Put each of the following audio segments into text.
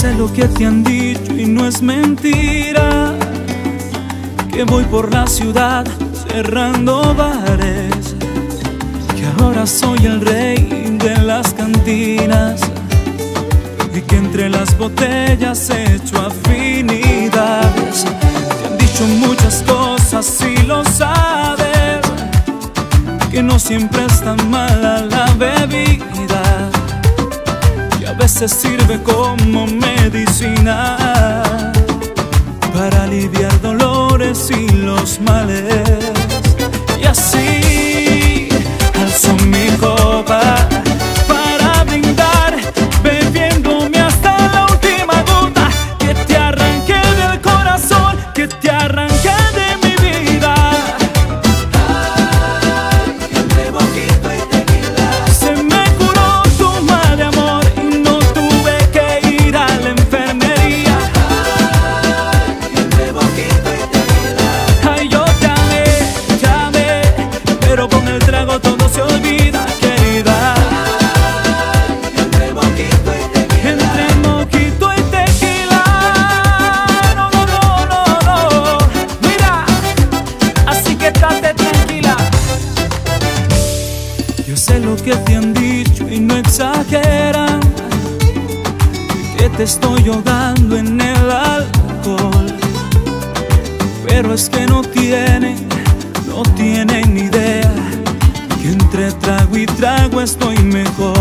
sé lo que te han dicho y no es mentira. Que voy por la ciudad cerrando bares. Que ahora soy el rey de las cantinas. Y que entre las botellas he hecho afinidades. Te han dicho muchas cosas y lo sabes. Que no siempre es tan mala la bebida. Y a veces sirve como me medicina para aliviar dolores y los males. lo que te han dicho y no exageras que te estoy ahogando en el alcohol. Pero es que no tienen, no tienen ni idea que entre trago y trago estoy mejor.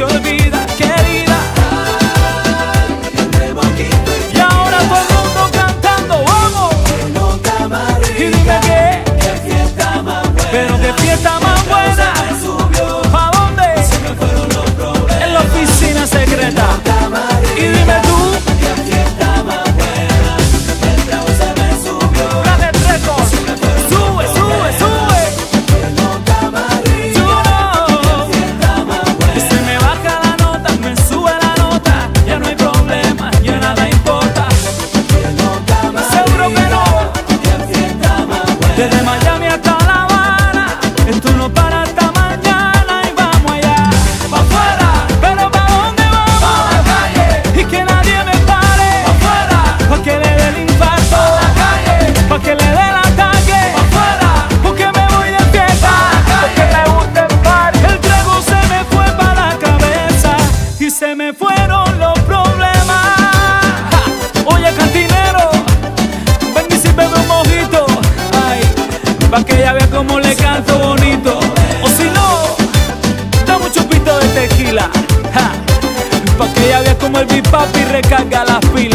se olvide. desde mañana. Pa' que ella vea cómo le canto bonito. O si no, dame un chupito de tequila ja, Pa' que ella vea cómo el Big Papi recarga las pilas.